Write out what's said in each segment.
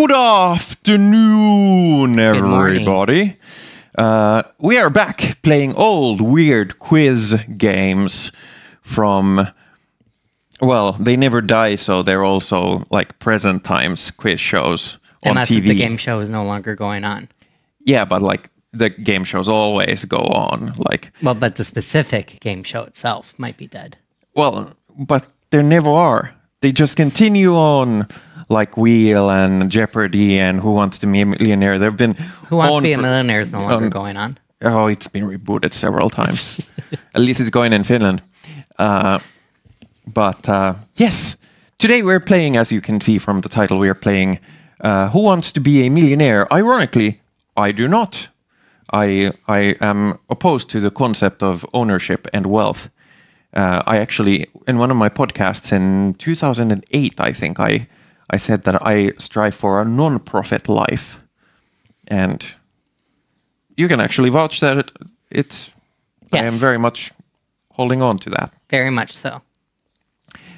Good afternoon, everybody. Uh, we are back playing old weird quiz games from. Well, they never die, so they're also like present times quiz shows on Unless TV. the game show is no longer going on. Yeah, but like the game shows always go on. Like, Well, but the specific game show itself might be dead. well, but there never are. They just continue on, like Wheel and Jeopardy and Who Wants to Be a Millionaire. They've been Who Wants to Be a Millionaire is no longer um, going on. Oh, it's been rebooted several times. At least it's going in Finland. Uh, but uh, yes, today we're playing, as you can see from the title, we are playing uh, Who Wants to Be a Millionaire? Ironically, I do not. I I am opposed to the concept of ownership and wealth. Uh, I actually, in one of my podcasts in 2008, I think I I said that I strive for a non-profit life, and you can actually vouch that it, it's. I am very much holding on to that. Very much so.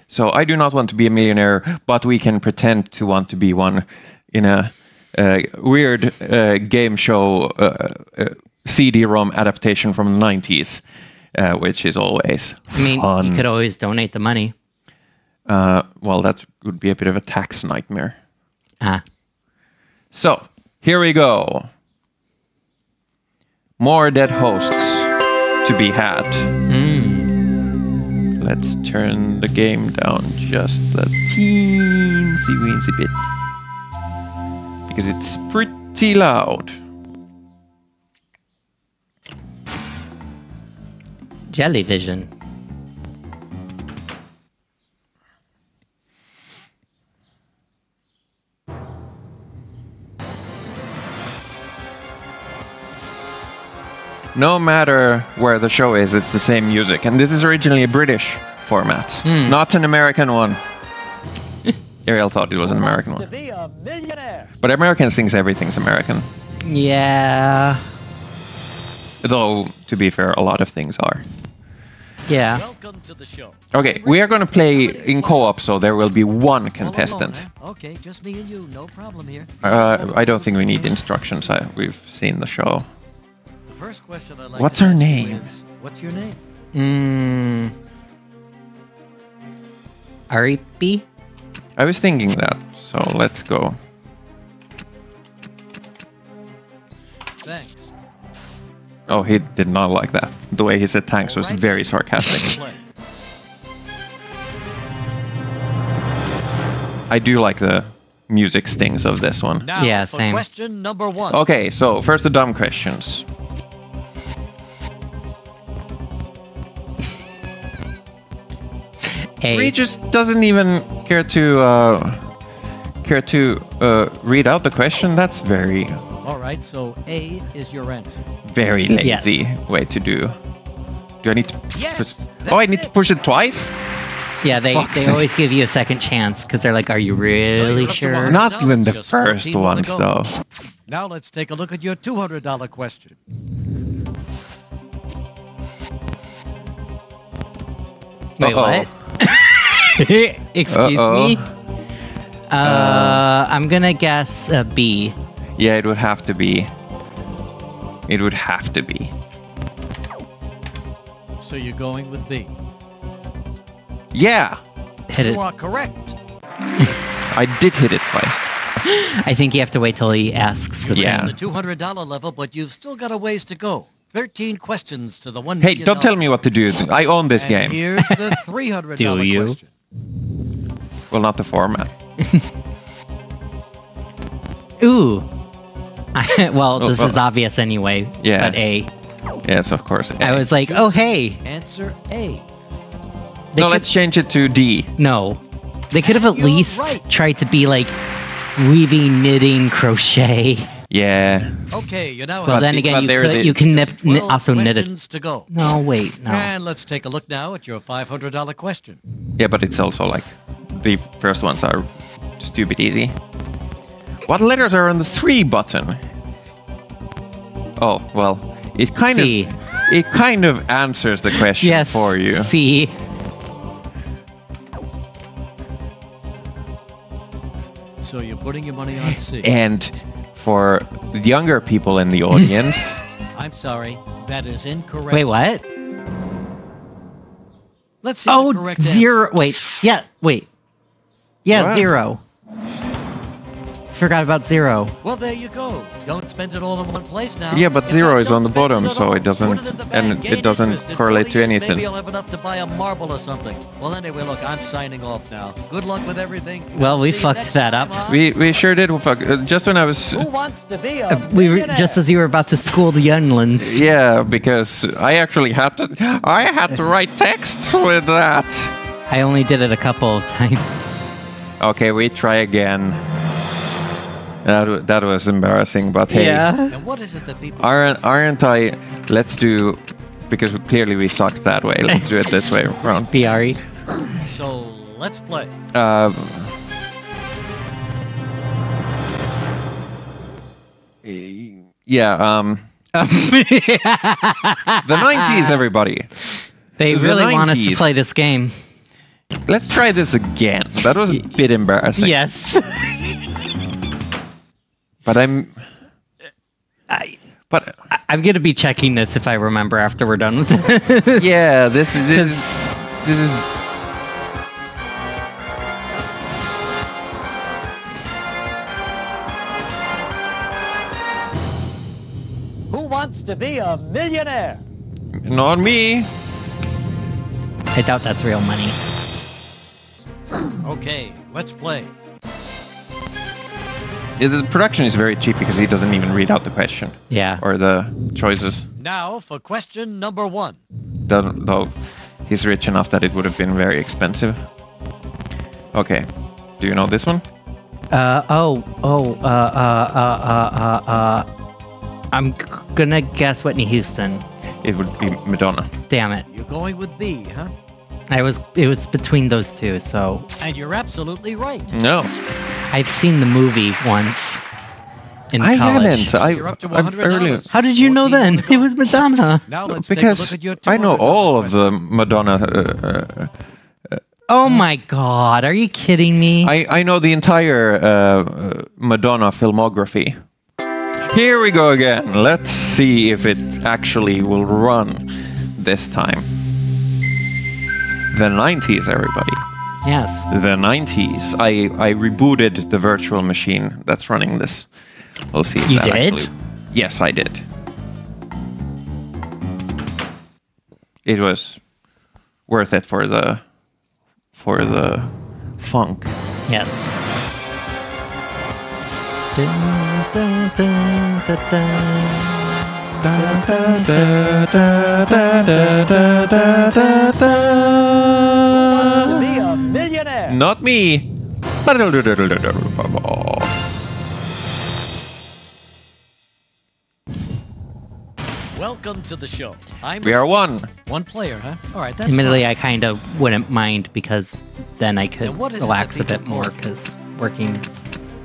So I do not want to be a millionaire, but we can pretend to want to be one in a uh, weird uh, game show uh, uh, CD-ROM adaptation from the 90s, uh, which is always I mean, fun. you could always donate the money. Uh, well, that would be a bit of a tax nightmare. Ah, So here we go. More dead hosts to be had. Let's turn the game down just a teensy weensy bit. Because it's pretty loud. Jellyvision. No matter where the show is, it's the same music. And this is originally a British format, not an American one. Ariel thought it was an American one. be a millionaire. But Americans thinks everything's American. Yeah. Though, to be fair, a lot of things are. Yeah. Welcome to the show. Okay, we are going to play in co-op, so there will be one contestant. Okay, just me and you. No problem here. Uh, I don't think we need instructions. I, we've seen the show. The first question I'd like What's to her name? is, What's your name? Mm. R.E.P. I was thinking that, so let's go. Thanks. Oh, he did not like that. The way he said thanks was Alright. very sarcastic. I do like the music stings of this one. Now Yeah, same. question number one. Okay, so first the dumb questions. A. just doesn't even care to uh, care to uh, read out the question. That's very All right, so A is your answer. very Yes. lazy way to do. Do I need to? Yes, push- oh, I need to it. push it twice. Yeah, they, Fuck's they sake. always give you a second chance because they're like, "Are you really you're up to sure?" one. Not even the first 14 more to ones, though. Now let's take a look at your $200 question. Wait, Uh-oh. what? Excuse me. Uh, I'm gonna guess a B. Yeah, it would have to be. It would have to be. So you're going with B. Yeah, Hit it. You are correct. I did hit it twice. I think you have to wait till he asks. The Yeah. On the $200 level, but you've still got a ways to go. 13 questions to the one Hey, don't tell me what to do. I own this And game. Here's the $300 question. Well, not the format. Ooh. well, oh, this Oh, is oh. obvious anyway. Yeah. But A. Yes, of course. I was like, oh hey. Answer A. They no, could- let's change it to D. No. They could have at You're least right. tried to be like weaving, knitting, crochet. Yeah. Okay, you now Well, then again, you they're could you can nip, kni- 12 also knit it. questions to go. No, wait, no. And let's take a look now at your $500 question. Yeah, but it's also like the first ones are stupid easy. What letters are on the three button? Oh, well, it kind C. of it kind of answers the question Yes. for you. C. So you're putting your money on C. And for younger people in the audience, I'm sorry, that is incorrect. Wait, what? Let's see Oh, the correct answer. zero. Wait. Yeah, wait. Yeah, What? zero. Forgot about zero. Well, there you go. Don't spend it all in one place now. Yeah, but In zero fact, is on the bottom, at so it doesn't- it in and bank, it doesn't interest. Correlate to anything. Maybe I'll have enough to buy a marble or something. Well, anyway, look, I'm signing off now. Good luck with everything. Well, we See fucked next that time, up. huh? we we sure did. Fuck, uh, just when I was. Who wants to be a We were just as you were about to school the younglings. Yeah, because I actually had to. I had to write texts with that. I only did it a couple of times. Okay, we try again. That that was embarrassing, but hey, Yeah. And what is it that people aren't aren't I? Let's do because clearly we sucked that way. Let's do it this way around. BRE. So let's play. Uh, yeah. Um. the nineties, everybody. They The really want us to play this game. Let's try this again. That was a bit embarrassing. Yes. But I'm. I, But I- I'm gonna be checking this if I remember after we're done with it. yeah, this is this is this is. Who wants to be a millionaire? Not me. I doubt that's real money. Okay, let's play. Yeah, The production is very cheap because he doesn't even read out the question Yeah. or the choices. Now for question number one. Though, though he's rich enough that it would have been very expensive. Okay. Do you know this one? Uh oh oh uh uh uh uh uh. uh I'm g- gonna guess Whitney Houston. It would be Madonna. Damn it! You're going with B, huh? I was it was between those two, so And you're absolutely right. No, I've seen the movie once in I college. haven't. I, You're up to I'm $100. earlier How did you know then? It was Madonna. Now let's take a because look at your I know all of the Madonna. Uh, uh, Oh my god, are you kidding me? I I know the entire uh, uh, Madonna filmography. Here we go again. Let's see if it actually will run this time. The 90s, everybody. Yes. The 90s. I, I rebooted the virtual machine that's running this. We'll see. You that did? actually- yes, I did. It was worth it for the for the funk. Yes. Millionaire. Not me. Welcome to the show. I'm We are one. one player, huh? All right, that's Admittedly, fine. I kind of wouldn't mind because then I could Now, what is it relax a bit more because working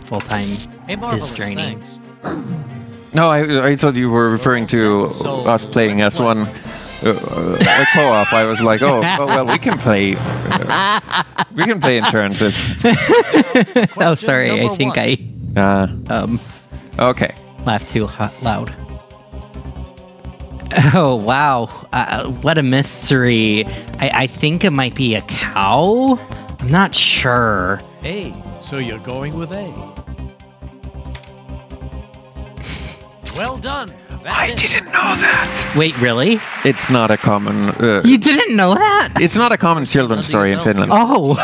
full time Hey, is draining. thanks. No, I, I thought you were referring to So, us playing let's as play. one uh, uh, a co-op. I was like, oh, oh, well, we can play. uh, we can play in turns. If, Oh, sorry. I think one. I uh, um, okay. laughed too loud. Oh wow! Uh, what a mystery! I, I think it might be a cow. I'm not sure. A. So you're going with A. Well done. That's it. know that. Wait, really? It's not a common. Uh, You didn't know that? it's not a common children's story in Finland. Oh,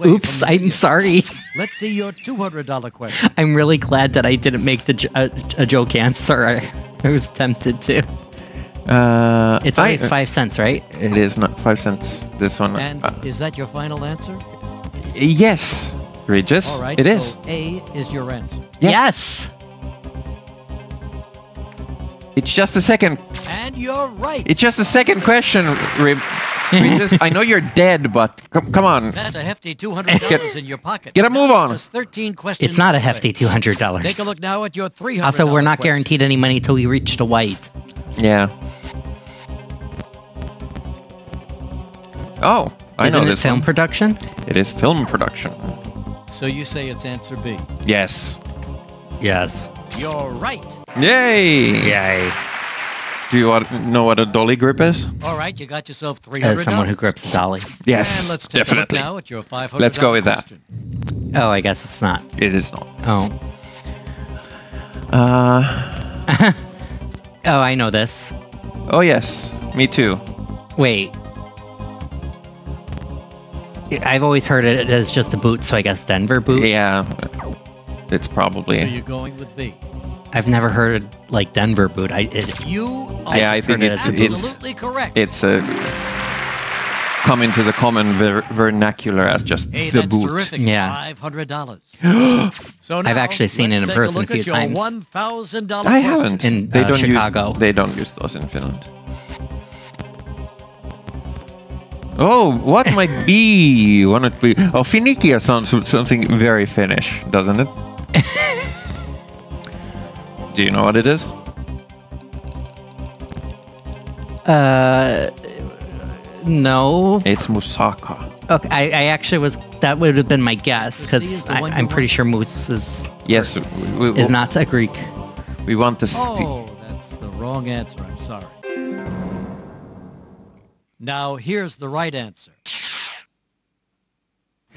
oops! I'm million. sorry. Let's see your $200 question. I'm really glad that I didn't make the j- a, a joke answer. I, I was tempted to. Uh, It's I- always five cents, right? It is not five cents. This one. And Uh, is that your final answer? yes, Regis. All right. It so is. A is your answer. Yes. It's just a second. And you're right. It's just a second question, Re- Regis. I know you're dead, but come, come on. That's a hefty $200 in your pocket. get a move on. Just 13 questions. It's not a hefty two hundred dollars. Take a look now at your $300 Also, we're not question. guaranteed any money till we reach the white. Yeah. Oh, I Isn't know it this film one. production? It is film production. So you say it's answer B. Yes. Yes. You're right. Yay! Yay. Do you want, know what a dolly grip is? All right, you got yourself three As someone who grips a dolly. Yes, and let's take definitely. A look now at your five hundred. Let's go with that. Oh, I guess it's not. It is not. Oh. Uh, Oh, I know this. oh yes, me too. Wait. I've always heard it as just a boot, so I guess Denver boot. Yeah, it's So probably. you're going with B. I've never heard like Denver boot. I it, You are Yeah, I think heard it it's as a boot. it's absolutely correct. it's a come into the common ver- vernacular as just Hey, the that's boot. terrific. Yeah. Five hundred dollars. so now, I've actually seen it let's in take person a look few at times. One thousand dollar. I haven't. In, they uh, don't Chicago. use they don't use those in Finland. Oh, what might be? One it be? Oh, Finikia sounds something very Finnish, doesn't it? Do you know what it is? Uh, no. It's moussaka. Okay, I, I actually was. That would have been my guess The C is because the one you I'm pretty sure moose is Yes, we, we, is not a Greek. we want to see. Oh, that's the wrong answer. I'm sorry. Now here's the right answer.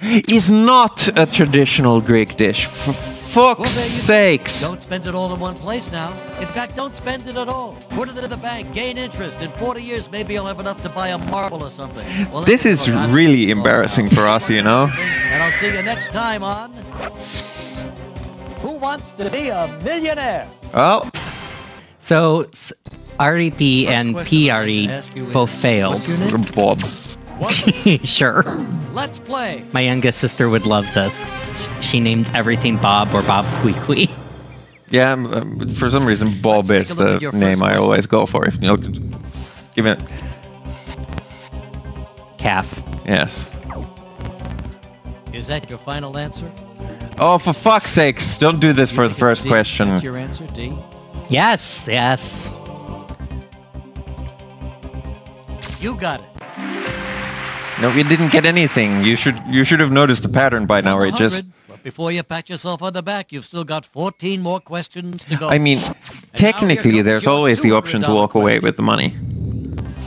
Is not a traditional Greek dish. For fuck's Well, there go. sakes! Don't spend it all in one place now. In fact, don't spend it at all. Put it in the bank, gain interest. In 40 years, maybe you'll have enough to buy a marble or something. Well, This is really embarrassing for us, you know. And I'll see you next time on Who Wants to Be a Millionaire? Well, So s- RDP and question I'd like to PRE ask you is, both failed. What's your name? Bob. What? sure. Let's play. My youngest sister would love this. She named everything Bob or Bob Queequee. Yeah, um, for some reason, Bob is take a look the name first I always go for. If you know, give it. Calf. Yes. Is that your final answer? Oh, for fuck's sakes! Don't do this for the first think question. That's your answer, D. Yes, yes. You got it. No, we didn't get anything. You should you should have noticed the pattern by now, Regis. 100, But before you pat yourself on the back, you've still got 14 more questions to go. I mean, here technically, there's always the option to walk away with the money.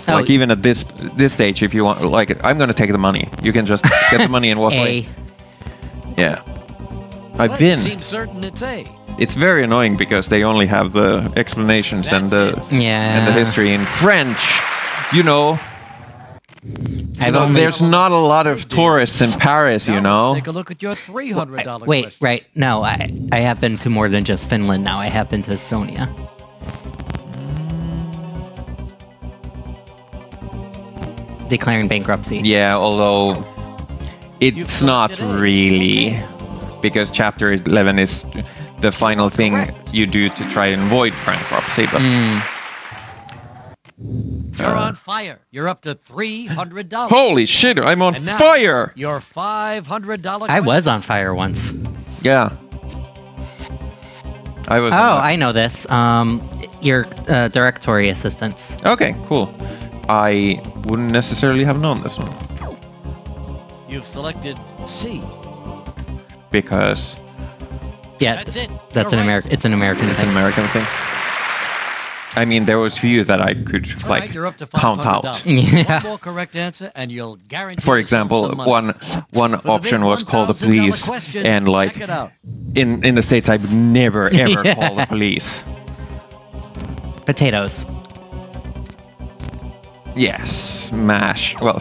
Oh, Like even at this this stage, if you want, like, I'm gonna take the money. You can just get the money and walk away. A. Yeah. I've Well, been. You seem certain it's A. It's very annoying because they only have the explanations and the That's Yeah. and the history in French. You know, I've No, only, there's not a lot of tourists in Paris, you know. Take a look at your $300 Wait, question. right. No, I, I have been to more than just Finland now. I have been to Estonia. Declaring bankruptcy. Yeah, although it's not selected A. really because chapter 11 is the final thing Correct. you do to try and avoid bankruptcy, but Mm. You're on fire. You're up to $300. holy shit, I'm on And now, fire. Your $500 I was on fire once. Yeah. I was Oh, on. I know this. Um, your uh, directory assistants. Okay, cool. I wouldn't necessarily have known this one You've selected C. because Yeah, That's it. That's You're an right. American. It's an American it's an. American thing. I mean, there was few that I could All like right, you're up to count out. Yeah. One more correct answer, and you'll guarantee For example, one one For option big was call the police, question, and like check it out. in in the states, I would never ever Yeah. call the police. Potatoes. Yes, mash. Well,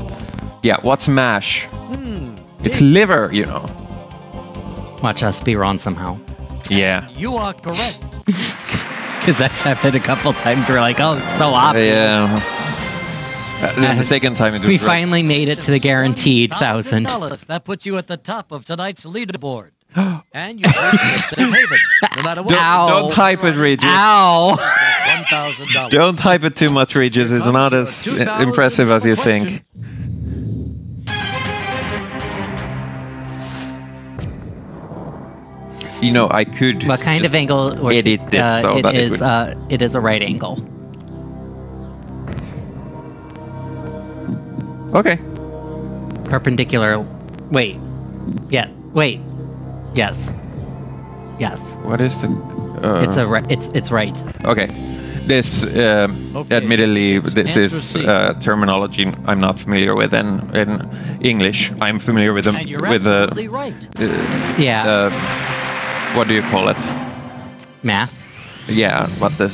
yeah. What's mash? Hmm, It's liver, you know. Watch us be wrong somehow. Yeah. You are correct. Because that's happened a couple times. We're like, oh, it's so obvious. Yeah. Uh, the second time it was We right. finally made it to the guaranteed thousand. That puts you at the top of tonight's leaderboard. and you've reached a safe haven. No matter what. Don't, don't type it, Regis. Ow! Don't type it too much, Regis. It's not as impressive as you question. think. You know, I could. What kind of angle? would- edit this uh, so it that it is, would- uh, it is a right angle. Okay. Perpendicular. Wait. Yeah. Wait. Yes. Yes. What is the? Uh, It's a ri- it's it's right. okay. This, um, Okay, admittedly, it's this is uh, terminology I'm not familiar with in, in English. I'm familiar with them with the absolutely right. Yeah. What do you call it? Math. Yeah, what the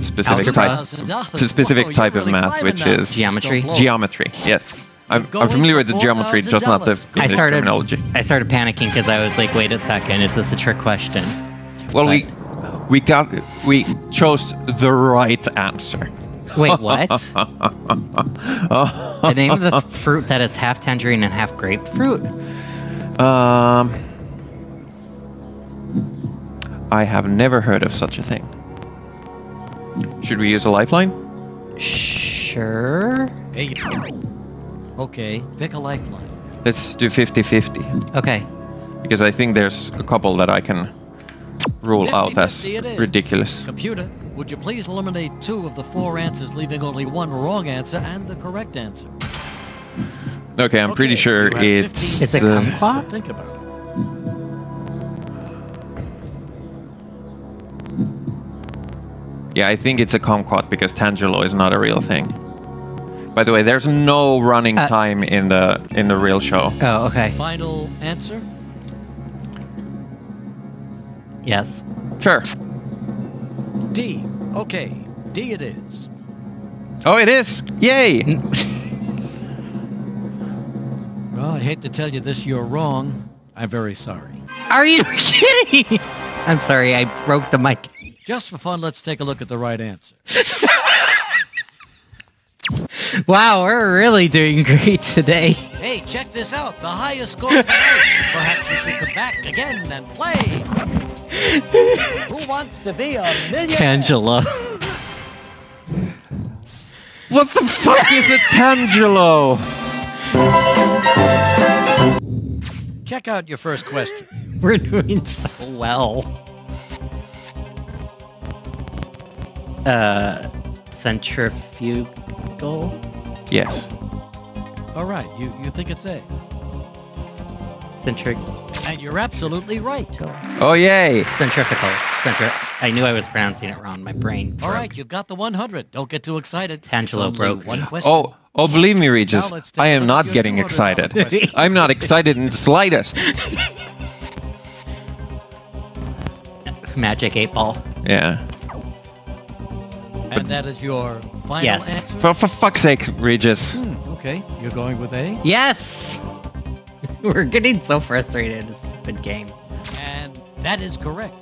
specific Algebra. type, the specific type of math, which is Geometry. Geometry. Yes, I'm, I'm familiar with the geometry, just not the $4,000. I English started terminology. I started panicking because I was like, wait a second, is this a trick question? Well, we we got we chose the right answer. Wait, what? the name of the fruit that is half tangerine and half grapefruit? Um, I have never heard of such a thing. Should we use a lifeline? Sure. Hey, Okay, pick a lifeline. Let's do 50-50 Okay. because I think there's a couple that I can rule out as 50-50 it is. ridiculous. Computer, would you please eliminate two of the four answers, leaving only one wrong answer and the correct answer? Okay, I'm pretty sure it's 15 It's a the- kumquat? Think about Yeah, I think it's a kumquat because Tangelo is not a real thing. By the way, there's no running Uh, time in the in the real show. Oh, okay. Final answer? Yes. Sure. D. Okay, D it is. Oh, it is. Yay! Well, I hate to tell you this, you're wrong. I'm very sorry. Are you kidding? I'm sorry, I broke the mic. Just for fun, let's take a look at the right answer. Wow, we're really doing great today. Hey, check this out. The highest score of the night. Perhaps you should come back again and play. Who wants to be a millionaire? Tangela. What the fuck is a Tangelo? Check out your first question. We're doing so well. Uh, centrifugal? Yes. All right, you, you think it's A. Centric. And you're absolutely right. Oh, yay! Centrifugal. Centri. I knew I was pronouncing it wrong. My brain. All broke. right, you've got the 100. Don't get too excited. It's Tangelo only broke one question. Oh, oh, believe me, Regis, Now let's take I a am not getting excited. I'm not excited in the slightest. Magic eight ball. Yeah. And that is your final Yes. answer? For, for fuck's sake, Regis. Hmm, okay, you're going with A. Yes. We're getting so frustrated in this stupid game. And that is correct.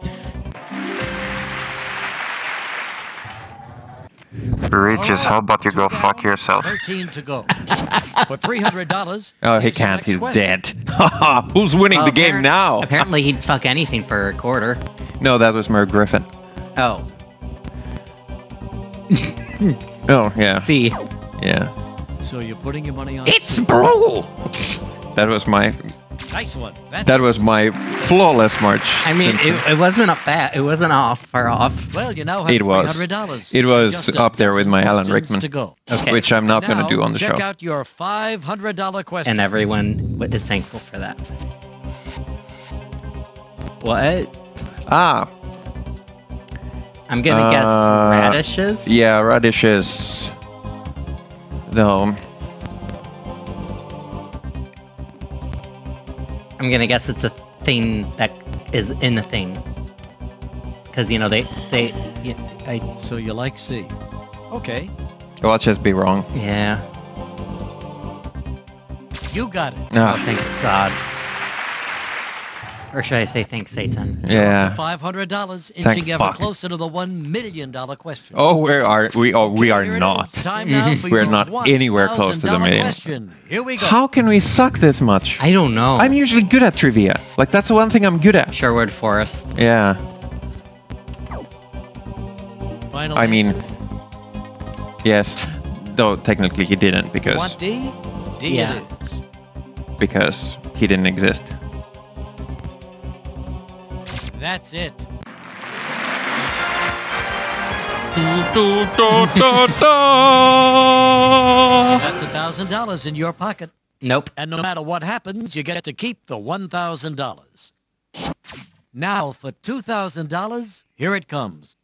Regis, how about you go fuck yourself? 13 to go. For $300. Oh, he can't. He's question. dead. Who's winning Well, the game now? Apparently, he'd fuck anything for a quarter. No, that was Merv Griffin. Oh, Oh, yeah. see. Yeah. So you're putting your money on It's blue! That was my nice one. That's that was my flawless march. I mean, it, it wasn't a bad. It wasn't off far off. well, you know, It was. It was up there with my Alan Rickman. To go. Okay. which I'm not going to do on the check show. out your $500 question. and everyone is thankful for that. What? Ah, I'm gonna guess Uh, radishes. yeah, radishes. Though, I'm gonna guess it's a thing that is in a thing. Cause you know they they y- I So you like C. Okay, I'll just be wrong. yeah. you got it. Oh, Ah, thank God. Or should I say thanks, Satan? yeah. $500, Thank inching ever fuck. closer to the $1 million question. Oh, where are we? Oh, we Okay, are not. Time now for We're not anywhere close to the one million dollar million. Question. Here we go. How can we suck this much? I don't know. I'm usually good at trivia. Like that's the one thing I'm good at. Sherwood Forest. Yeah. Final I mean, answer. yes. Though technically he didn't because want D? D Yeah. it is. because he didn't exist. That's it. That's a thousand dollars in your pocket. Nope. And no matter what happens, you get to keep the one thousand dollars. Now for $2,000, here it comes.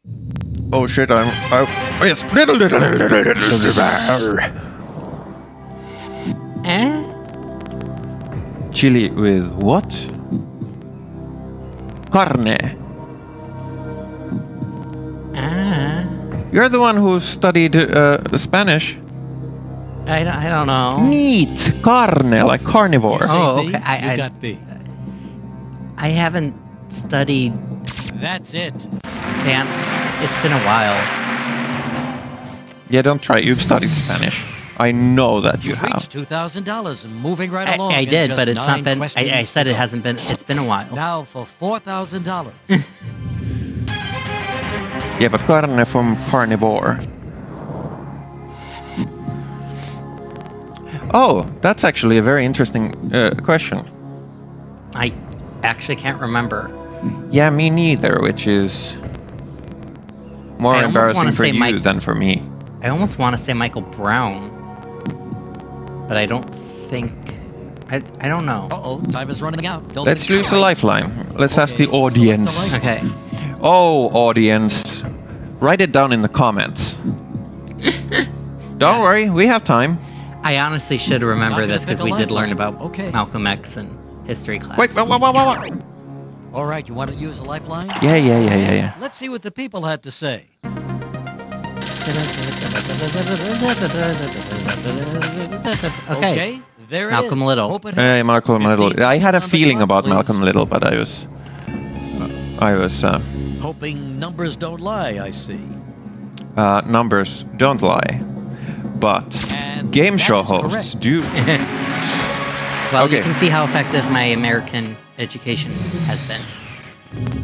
Oh shit! I'm. Oh, yes. Eh? Chili with what? Carne. Ah. You're the one who studied uh, Spanish. I don't, I don't know. Meat, carne, like carnivore. Say Oh, okay, I- you I- got B. I haven't studied That's it. Span. It's been a while. Yeah, don't try. You've studied Spanish. I know that you You've have. reached $2,000 and moving right I, along. I in did, but it's not been. I, I said it hasn't been. It's been a while. Now for $4,000. Yeah, but carne from carnivore. Oh, that's actually a very interesting uh, question. I actually can't remember. Yeah, me neither, which is more I embarrassing for you Mike- than for me. I almost want to say Michael Brown, but I don't think. I, I don't know. Uh-oh, time is running out. Don't Let's think you're use a lifeline. Let's ask the audience. lifeline. Okay. Oh, audience, write it down in the comments. Don't worry, we have time. I honestly should remember this because we did learn about Okay. Malcolm X in history class. Wait, wait, wait, wait, wait, wait. All right, you want to use a lifeline? Yeah, yeah, yeah, yeah, yeah. Let's see what the people had to say. Okay. Okay, there Malcolm is. Little. Hope Hey. Malcolm 15 Little. I had a seconds on the feeling about please. Malcolm Little, but I was, I was. Uh, Hoping numbers don't lie, I see. uh, numbers don't lie, but And game show hosts correct. do. Well, Okay. you can see how effective my American education has been.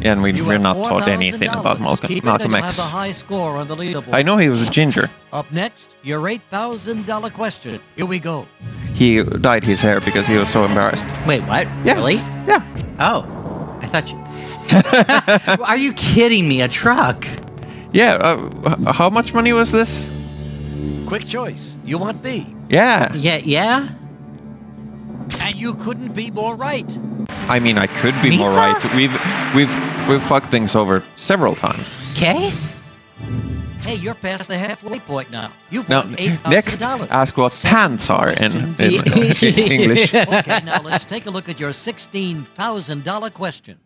And we we're not taught anything about Malcolm, Keep it Malcolm and you'll X. have a high score on the. I know he was a ginger. Up next, your $8,000 question. Here we go. He dyed his hair because he was so embarrassed. Wait, what? Yeah. Really? Yeah. Oh, I thought you. Are you kidding me? A truck? Yeah. Uh, how much money was this? Quick choice. You want B. Yeah. Yeah, yeah. And you couldn't be more right. I mean, I could be more right. We've we've we've fucked things over several times. Okay. Hey, you're past the halfway point now. You've Now, won $8,000. next, ask what Seven pants are in, in, in English. okay, now let's take a look at your $16,000 question.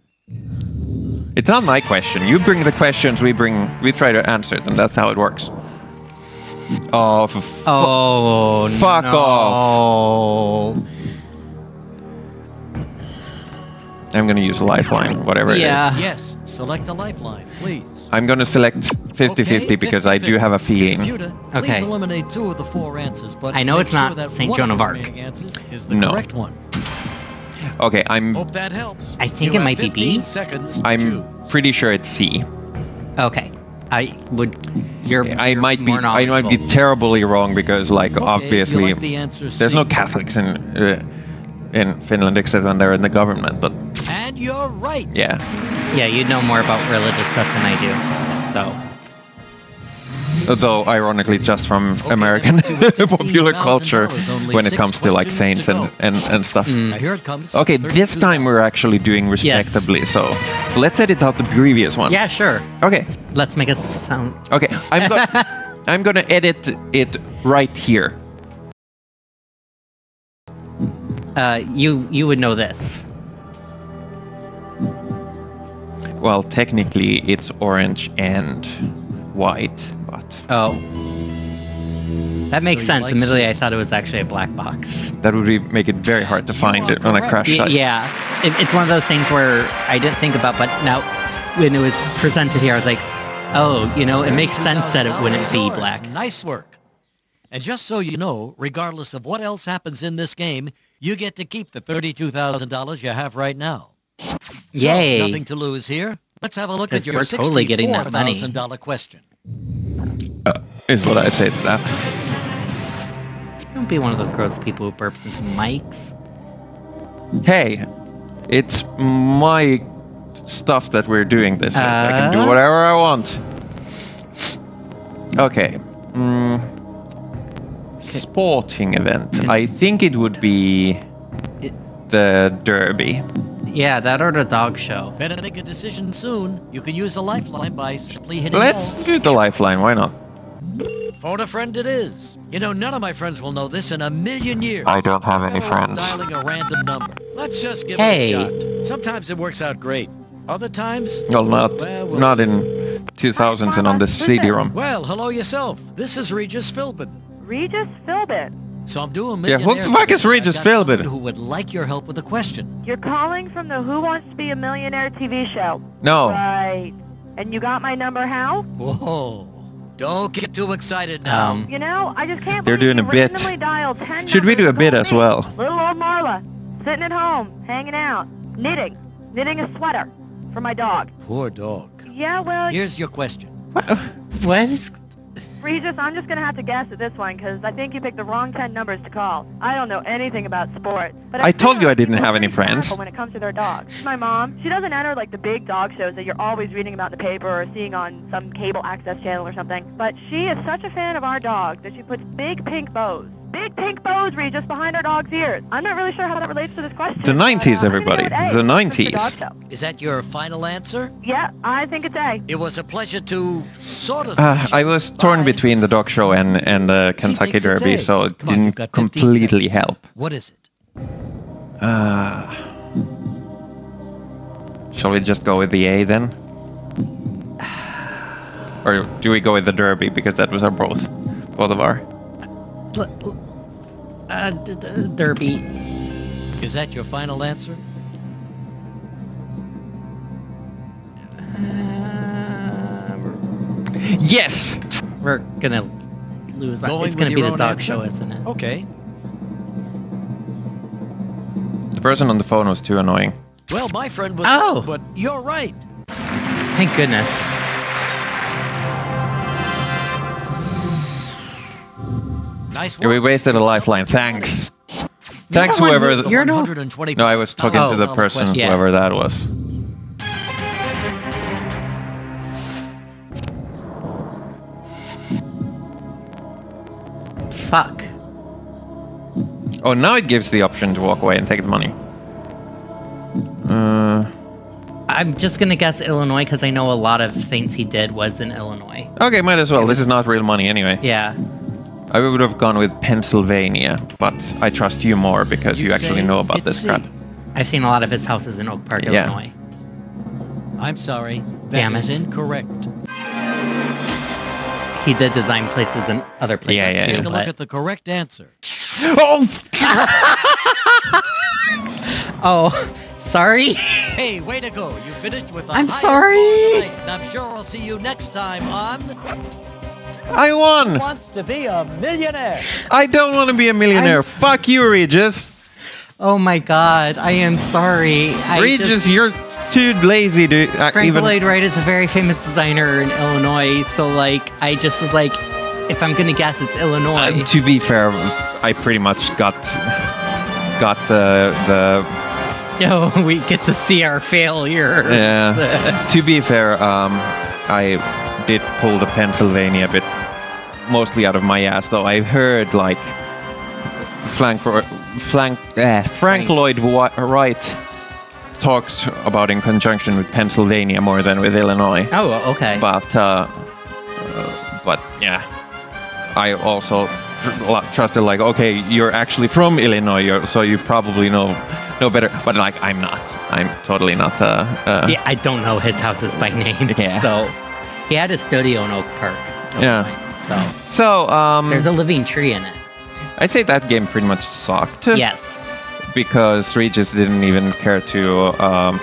It's not my question. You bring the questions, we bring, we try to answer them. That's how it works. Oh, for Oh, Fuck no. off. I'm gonna use a lifeline, whatever Yeah. it is. Yes, select a lifeline, please. I'm gonna select 50-50 Okay, because I do have a feeling. Computer, Okay. Please eliminate two of the four answers, but I know it's not sure that Saint Joan of of Arc. is the No. correct one. Okay, I'm Hope that helps. I think You it might be 15 B. Seconds to I'm choose. pretty sure it's C. Okay. I would. You're. I you're might be more I might be terribly wrong because like Okay, obviously like the there's C. no Catholics in uh, in Finland except when they're in the government, but And you're right. yeah. Yeah, you know more about religious stuff than I do. So. Though ironically just from Okay, American then up to popular culture when it comes to like saints to and, and, and stuff. Mm. Now here it comes. Okay, this time we're actually doing respectably, so, so let's edit out the previous one. Yeah, sure. Okay. Let's make a sound. Okay. I'm go- I'm gonna edit it right here. Uh, you you would know this. Well, technically it's orange and white, but Oh. That makes So sense. like Admittedly, I thought it was actually a black box. that would be, make it very hard to find it on a correct. crash Y- site. yeah, it, it's one of those things where I didn't think about, but now when it was presented here, I was like, oh, you know, it makes sense that it wouldn't be black. Nice work. And just so you know, regardless of what else happens in this game, you get to keep the $32,000 you have right now. So, Yay. nothing to lose here. Let's have a look at your we're totally getting that money. $64,000 question. Is what I say to that. Don't be one of those gross people who burps into mics. Hey, it's my stuff that we're doing this with. I can do Uh? whatever I want. Okay. Mm, sporting event. I think it would be It- the Derby. Yeah, that or the dog show. Better make a decision soon. You can use a lifeline by simply hitting Let's no. do the lifeline. Why not? Phone a friend it is. You know, none of my friends will know this in a million years. I don't have any friends. Dialing a random number. Let's just give Hey. it a shot. Sometimes it works out great. Other times, Well, not Well, we'll not see. in 2000s and on the CD-ROM. well, hello yourself. This is Regis Philbin. Regis Philbin. So I'm doing Yeah, who the fuck is. Regis I've got someone Philbin? Who would like your help with a question? You're calling from the Who Wants to Be a Millionaire TV show. No. Right. And you got my number how? Whoa. Don't get too excited now. Um, You know, I just can't They're believe doing you a bit. dialed 10 Should we do a bit as well? Little old Marla, sitting at home, hanging out, knitting, knitting a sweater for my dog. Poor dog. Yeah, well, Here's your question. What? what is? Regis, I'm just gonna have to guess at this one because I think you picked the wrong 10 numbers to call. I don't know anything about sports. But I do told you I didn't have any friends. When it comes to their dogs. My mom, she doesn't enter like the big dog shows that you're always reading about in the paper or seeing on some cable access channel or something. But she is such a fan of our dog that she puts big pink bows. Big pink bows, just behind our dog's ears. I'm not really sure how that relates to this question. The 90s, I'm everybody. The since it's a 90s. Is that your final answer? Yeah, I think it's A. It was a pleasure to sort of. Uh, I was torn between the dog show and, and the Kentucky Derby, so it Come didn't got 15 completely seconds. help. What is it? Shall we just go with the A then? Or do we go with the Derby because that was our both, both of our? Uh, d- d- Derby. Is that your final answer? Uh, Yes. we're gonna lose. Going it's gonna be the dog answer? show, isn't it? Okay. The person on the phone was too annoying. Well, my friend was. Oh. But you're right. Thank goodness. Nice Yeah, we wasted a lifeline. Thanks. Thanks, the whoever. who- th- You're no- 120 no, I was talking Oh. to the person, Yeah. whoever that was. Fuck. Oh, now it gives the option to walk away and take the money. Uh, I'm just gonna guess Illinois because I know a lot of things he did was in Illinois. okay, might as well. This is not real money anyway. Yeah. I would have gone with Pennsylvania, but I trust you more because you You'd actually know about this C. crap. I've seen a lot of his houses in Oak Park, Yeah. Illinois. I'm sorry. That Damn is it. incorrect. He did design places in other places Yeah, yeah, too. yeah. Take a look but- at the correct answer. Oh, Oh, sorry. Hey, way to go. You finished with the I'm sorry. score tonight, and I'm sure I'll see you next time on I won! Wants to be a Millionaire. I don't want to be a millionaire. I'm- Fuck you, Regis. Oh my god, I am sorry. Regis, just, you're too lazy to uh, Frank even. Lloyd Wright is a very famous designer in Illinois, so like I just was like, if I'm gonna guess, it's Illinois. Uh, to be fair, I pretty much got got the the Yo, we get to see our failure. Yeah. to be fair, um, I did pull the Pennsylvania bit mostly out of my ass, though. I heard like Frank, Frank, eh, Frank. Lloyd Wright talked about in conjunction with Pennsylvania more than with Illinois. Oh, okay. But uh, uh, but yeah, I also trusted like okay, you're actually from Illinois, you're, so you probably know know better. But like I'm not. I'm totally not. Uh, uh, yeah, I don't know his houses by name. Yeah. So he had a studio in Oak Park. Yeah. So So um, there's a living tree in it. I'd say that game pretty much sucked. Yes. Because Regis didn't even care to um,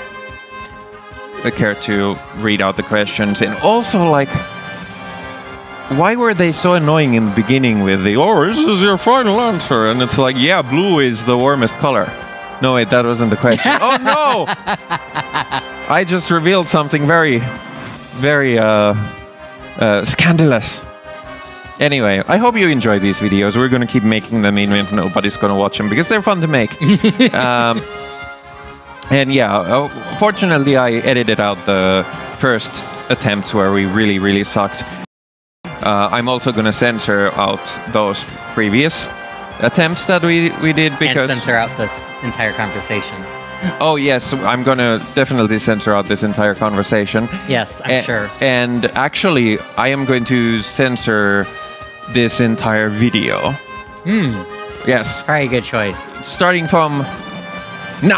care to read out the questions, and also like, why were they so annoying in the beginning with the "Oh, this is your final answer," and it's like, yeah, blue is the warmest color. No, wait, that wasn't the question. oh no! I just revealed something very, very uh, uh, scandalous. Anyway, I hope you enjoy these videos. We're going to keep making them even if nobody's going to watch them because they're fun to make. um, and yeah, uh, fortunately, I edited out the first attempts where we really, really sucked. Uh, I'm also going to censor out those previous attempts that we we did because and censor out this entire conversation. Oh yes, I'm going to definitely censor out this entire conversation. Yes, I'm A sure. And actually, I am going to censor this entire video. Hmm. Yes. Very good choice. Starting from